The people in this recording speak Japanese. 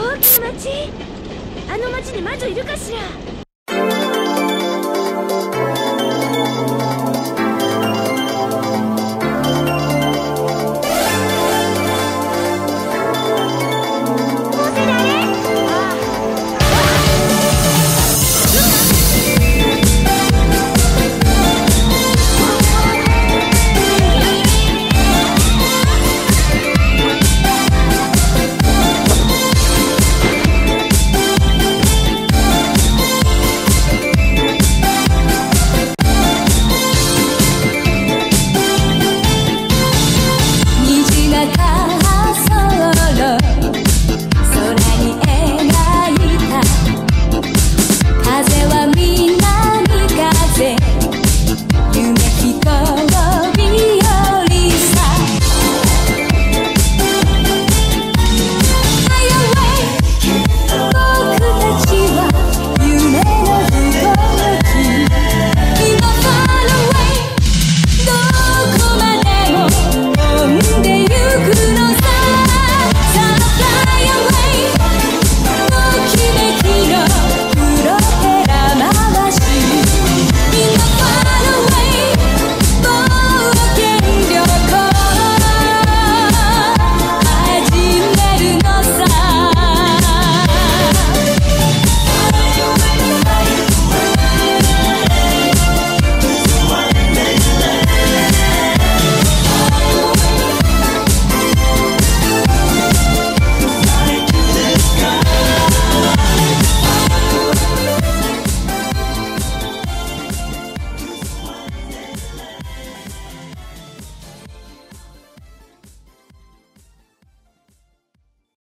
大きな町。あの町に魔女いるかしら？